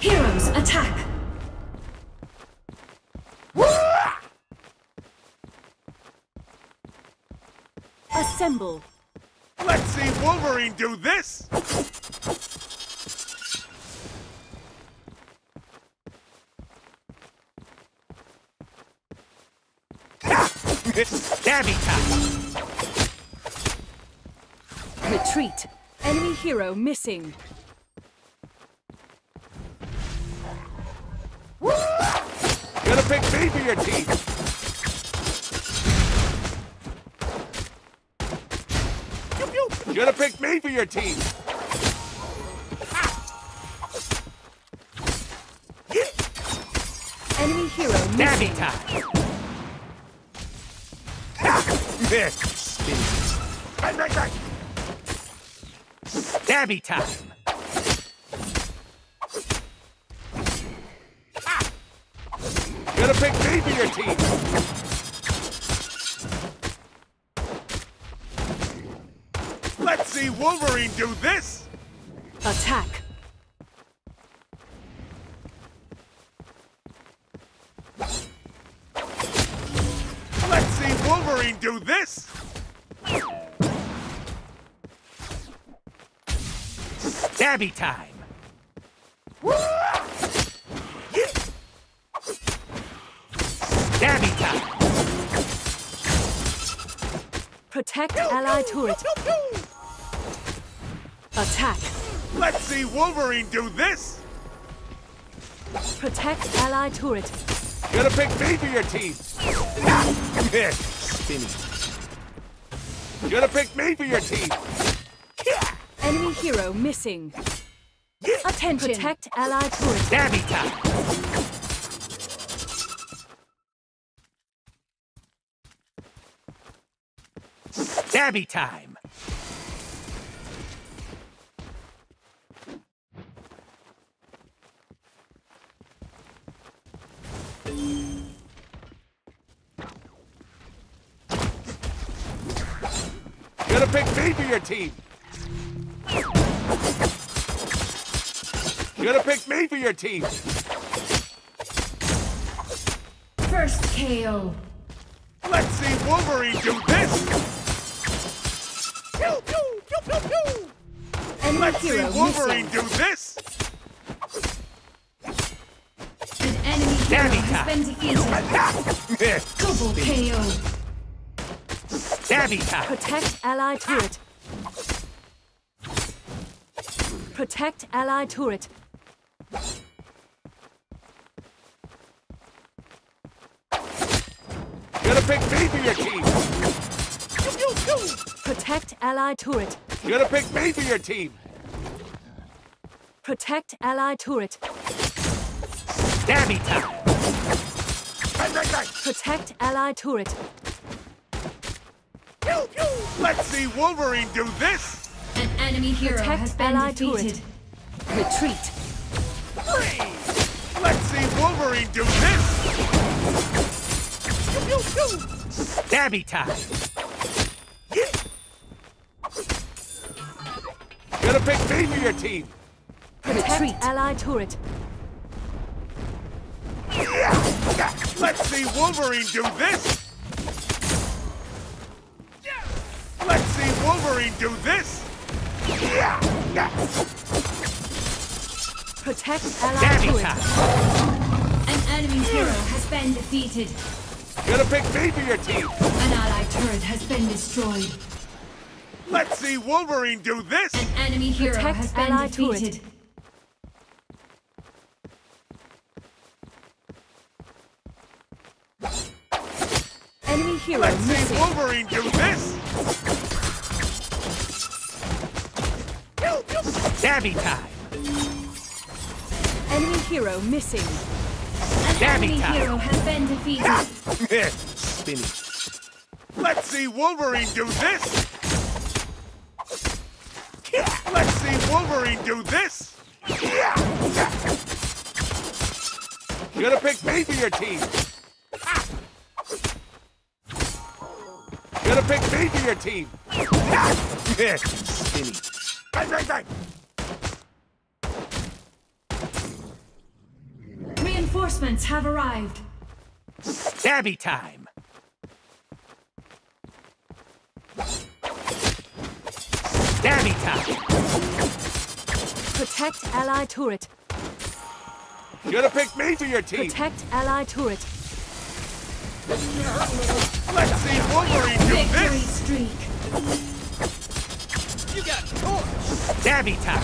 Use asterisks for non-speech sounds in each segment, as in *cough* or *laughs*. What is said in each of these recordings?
Heroes attack! Assemble. Let's see Wolverine do this! Stabby time! Retreat. Enemy hero missing. Gonna pick me for your team! Pew, pew. Gonna pick me for your team! Enemy hero Stabby missing. time! Spin. Right, right, right. Stabby time! Pick me for your team! Let's see Wolverine do this! Attack. Let's see Wolverine do this! Stabby time! Protect ally turret. Attack. Let's see Wolverine do this! Protect ally turret. You're gonna pick me for your team! Spinny. You're gonna pick me for your team! Enemy hero missing. Attention. Protect ally turret. Stabby time! Stabby time! Gonna pick me for your team! You're gonna pick me for your team! First KO. Let's see Wolverine do this! Let's see Wolverine do this! An enemy hero has been defeated. Double KO. Stabby! Protect ally turret. Protect ally turret. Gonna pick me for your team! Protect ally turret. Gonna pick me for your team! Protect ally turret. Stabby time! Right, right, right. Protect ally turret. Pew, pew. Let's see Wolverine do this! An enemy hero Protect has been allied turret. defeated. Retreat. Freeze! Let's see Wolverine do this! Pew, pew, pew. Stabby time! Gonna pick me for your team! Retreat. Ally turret. Let's see Wolverine do this! Let's see Wolverine do this! Protect ally Stabby turret. time! An enemy hero has been defeated. Gonna pick me for your team! An allied turret has been destroyed. Let's see Wolverine do this! An enemy hero Protect has been defeated. turret. defeated. Enemy hero Let's see missing. Wolverine do this! Stabby time! Enemy hero missing. An enemy time. hero has been defeated. Spinny. Let's see Wolverine do this! Let's see Wolverine do this! You gonna pick me for your team! Pick me to your team! Spinny. Right, right, right! Reinforcements have arrived. Stabby time. Stabby time. Protect ally turret. Should have picked me for your team. Protect ally turret. Let's see Wolverine do Victory this. streak. You got torch. Stabby time.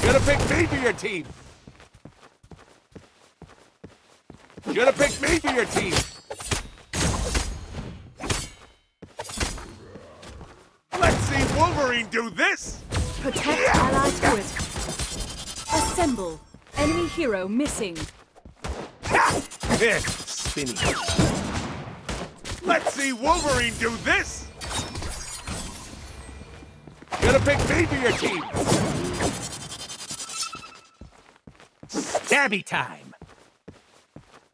Should have picked me for your team. Should have picked me for your team. Let's see Wolverine do this. Protect ally turret. Assemble. Enemy hero missing. Spinning. Let's see Wolverine do this. Gonna pick me for your team. Stabby time.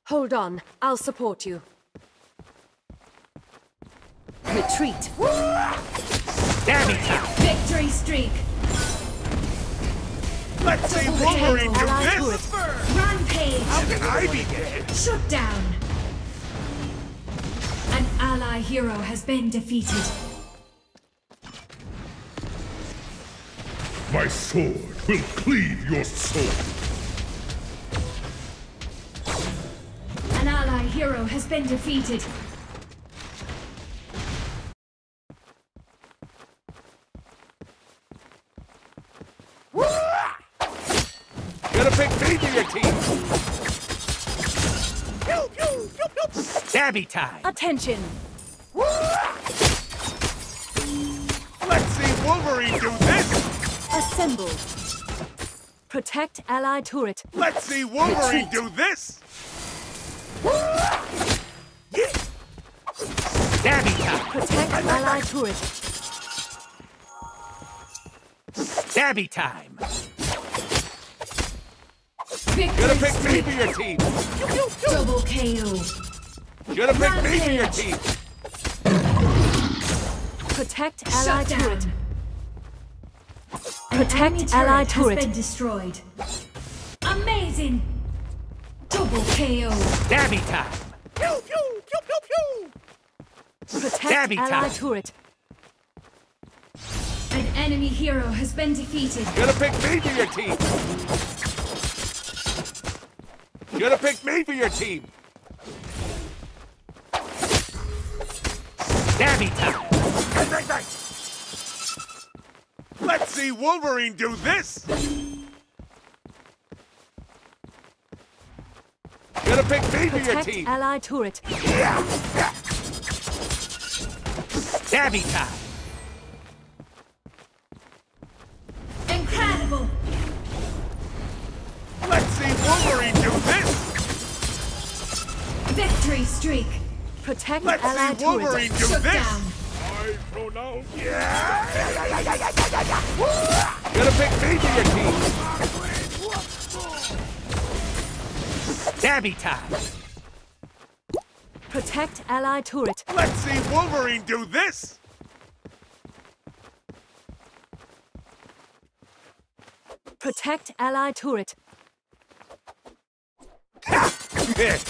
Hold on. I'll support you. Retreat. Stabby time. Victory streak. Let's see Double Wolverine do this. Rampage. How can I be dead? Shut down. An ally hero has been defeated. My sword will cleave your soul. An ally hero has been defeated. Stabby time. Attention. Let's see Wolverine do this. Assemble. Protect ally turret. Let's see Wolverine Retreat. do this. Stabby time. Protect ally turret. Stabby time. Should Victory have picked me for your team. Double KO. Should have picked me for your team. Protect ally Shut turret. down. Enemy Protect ally turret has been destroyed. Amazing. Double KO. Stabby time. Protect Stabby ally time. turret. An enemy hero has been defeated. Should have picked me for your team. Should have picked me for your team. Stabby time. Let's see Wolverine do this. Should have picked me for your Protect team. ally turret. Stabby time. Incredible. Let's see Wolverine do this. Victory streak. Protect Let's ally see. Wolverine do Shut this. down. I pronounce. Should have picked me for your team. Stabby time. Protect ally turret. Let's see Wolverine do this. Protect ally turret.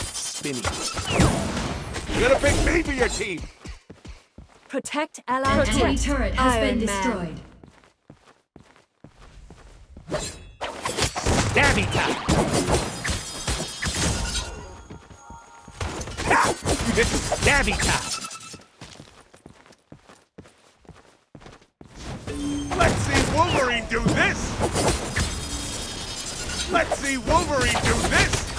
Spinning. Should have picked me for your team. Protect ally An enemy turret. turret has Iron been Man. destroyed. Stabby time. Stabby time. Let's see Wolverine do this. Let's see Wolverine do this.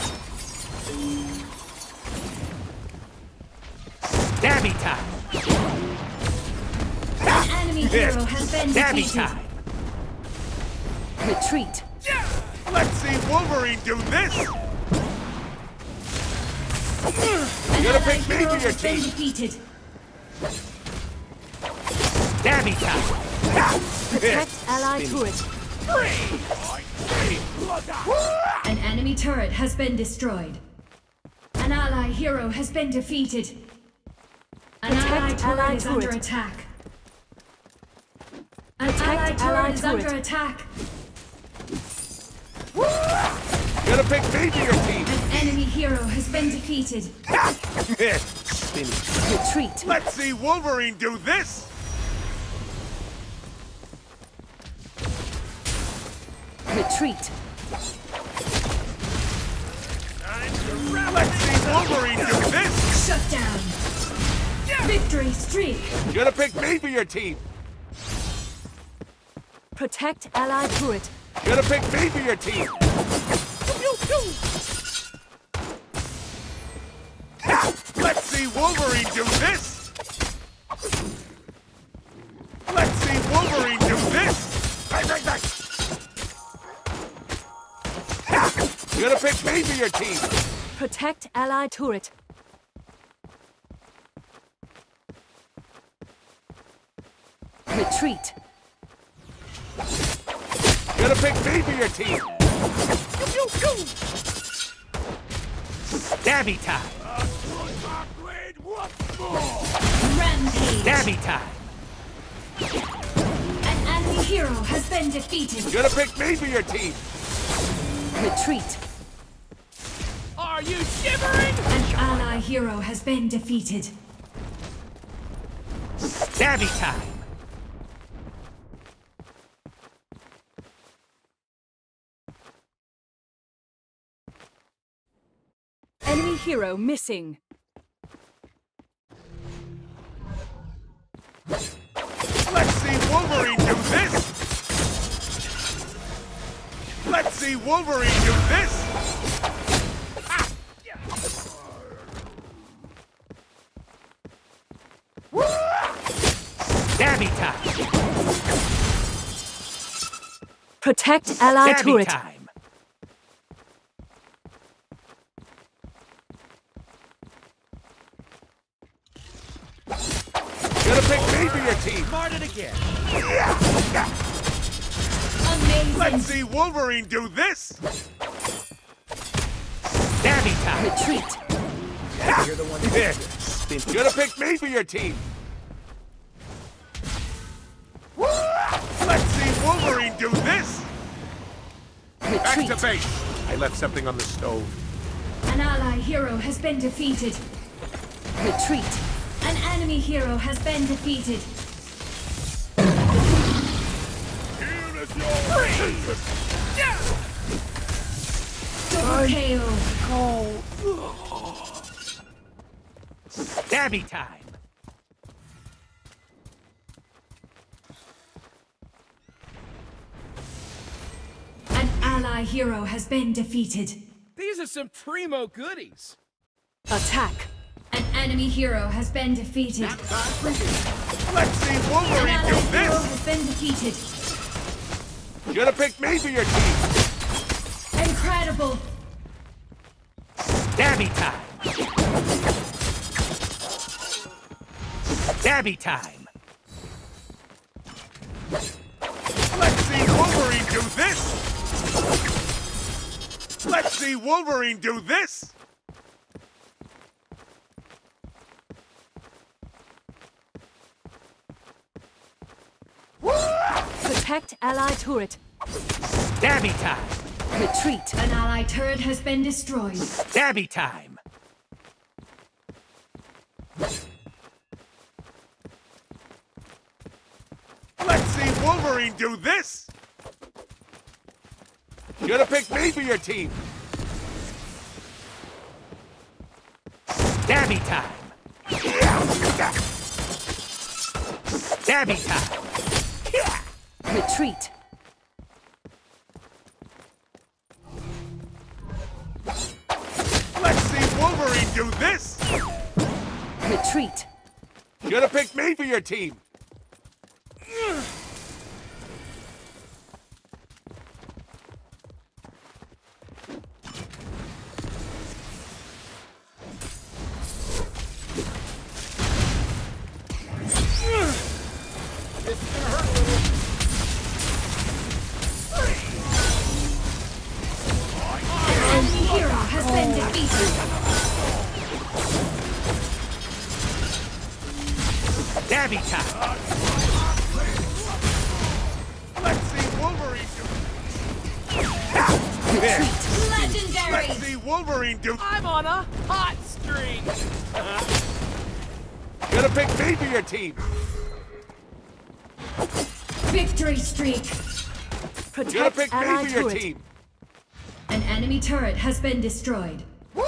Stabby time. An enemy hero has been Stabby time. Retreat. Let's see Wolverine do this. An You're ally big me hero your team. defeated. Stabby time. Protect ally turret. An enemy turret has been destroyed. An ally hero has been defeated. An Protect ally turret ally is under turret. attack. An Protect ally turret ally is turret. under attack. Gonna pick me for your team. An enemy hero has been defeated. Spinny. Retreat. Let's see Wolverine do this. Retreat. Let's see Wolverine do this. Shut down. Victory streak. You're Gonna pick me for your team. Protect allied turret. You Gonna pick me for your team. Let's see Wolverine do this. Let's see Wolverine do this. You Gonna pick me for your team. Protect allied turret. Retreat. Gonna pick me for your team. Stabby time. Rampage. Stabby time. An enemy hero has been defeated. Gonna pick me for your team. Retreat. Are you shivering? An ally hero has been defeated. Stabby time. Enemy hero missing. Let's see Wolverine do this. Let's see Wolverine do this. Stabby time. Protect ally Stabby turret. time. Gonna pick me for your team. Start it again. Amazing. Let's see Wolverine do this. Stabby time. Retreat. You're the one. Yeah. Spinny. Gonna pick me for your team. Let's see Wolverine do this. Retreat. Back to base. I left something on the stove. An ally hero has been defeated. Retreat. An enemy hero has been defeated. Here is your Double KO. Stabby time. An ally hero has been defeated. These are some primo goodies. Attack. Enemy hero has been defeated. Let's see Wolverine do hero has been defeated. Gonna pick me for your team. Incredible. Stabby time. Stabby time. Let's see Wolverine do this. Let's see Wolverine do this. Protect allied turret. Stabby time. Retreat. An ally turret has been destroyed. Stabby time. Let's see Wolverine do this. You Gonna pick me for your team. Stabby time. Stabby time. Retreat. Let's see Wolverine do this. Retreat. You Gonna pick me for your team. Stabby time. Let's see Wolverine do Legendary! Let's see Wolverine do. I'm on a hot streak. Gonna pick me for your team. Victory streak! Gonna pick me for your turret. team. An enemy turret has been destroyed. An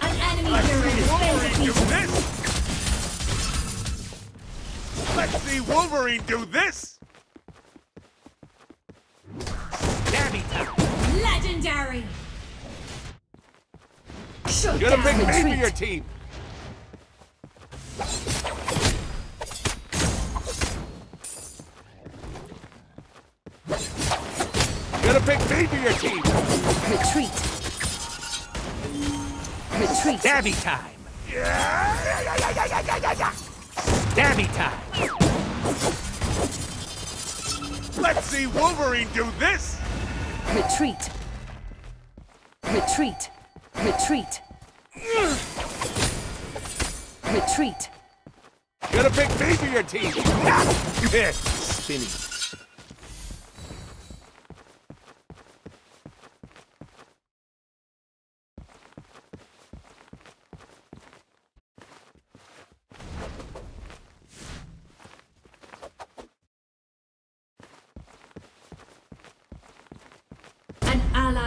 enemy Let's hero see has been do defeated. Let's see Wolverine do this. Stabby time. Legendary! Shut Gonna pick down! me for your team. Gonna pick me for your team. Retreat. Retreat. Stabby time. Stabby time. Let's see Wolverine do this. Retreat. Retreat. Retreat. Retreat. Gonna pick me for your team. *laughs* Spinning. An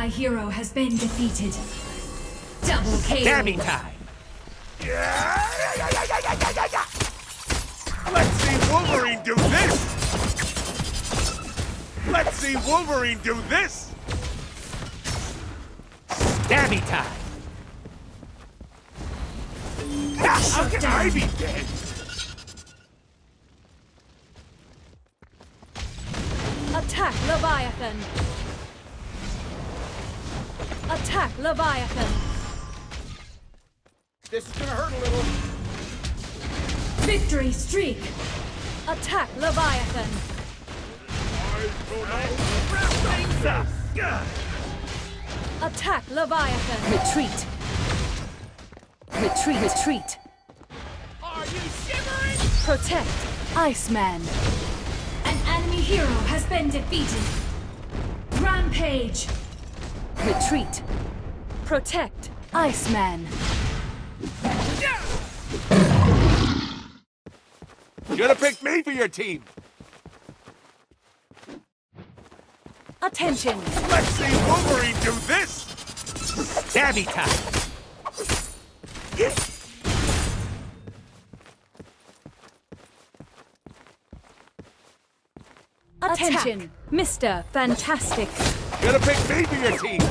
ally hero has been defeated. Double KO! Stabby time. Let's see Wolverine do this. Let's see Wolverine do this. Stabby time. How can I be dead? Attack Leviathan. Attack Leviathan. This is gonna hurt a little. Victory streak! Attack Leviathan. Attack Leviathan. Retreat. Retreat. Retreat. Are you shivering? Protect. Iceman. An enemy hero has been defeated. Rampage! Retreat. Protect. Iceman. You're Gonna pick me for your team. Attention. Let's see Wolverine do this. Stabby time. Attention. Mr. Fantastic. Gonna pick me for your team.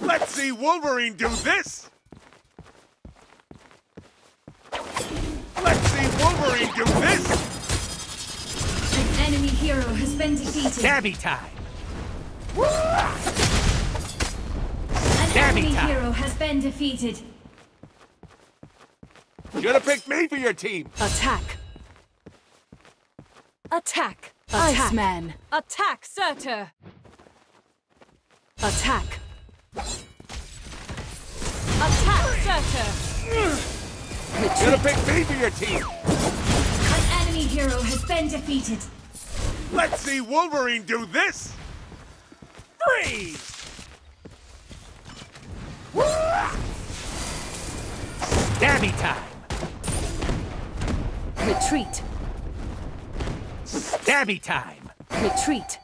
Let's see Wolverine do this. Let's see Wolverine do this. An enemy hero has been defeated. Stabby time. An Stabby enemy time. hero has been defeated. Gonna pick me for your team. Attack. Attack. Iceman. Attack, Surtur. Attack. Attack, Surtur. Gonna pick me for your team. An enemy hero has been defeated. Let's see Wolverine do this. Freeze. Stabby time. Retreat. Stabby time. Retreat.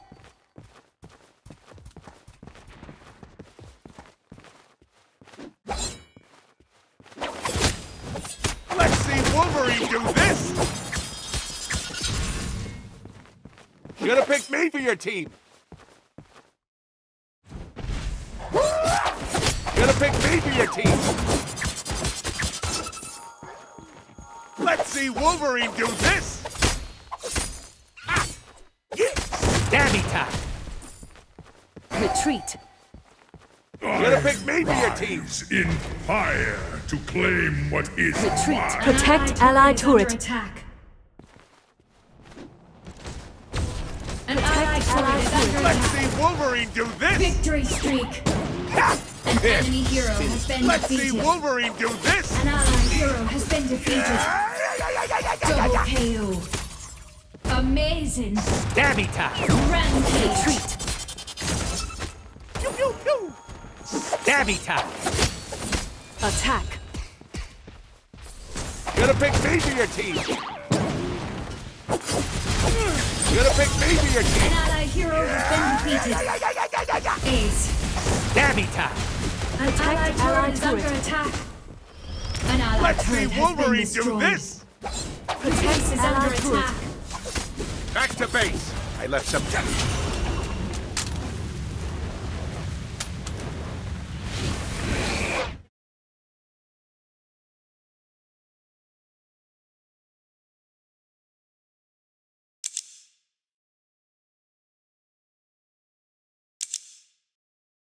Let's see Wolverine do this. Gonna pick me for your team. Gonna pick me for your team. Let's see Wolverine do this. Retreat. Gonna pick me for your team. In fire to claim what is Retreat. mine. Protect An ally is under turret. attack. An ally turret ally Let's see Wolverine do this. Victory streak! An enemy hero has been Let's see. Wolverine do this. An ally hero has been defeated. Double KO. Amazing. Stabby time. Rampage. Retreat. Stabby time. Attack. You're gonna pick me for your team. You're gonna pick me for your team. An ally hero has been defeated. Ace. Stabby time. An allied turret is under attack. An allied Let's see has been Wolverine do destroyed. this. Protect is under attack. Back to base. I left some damage.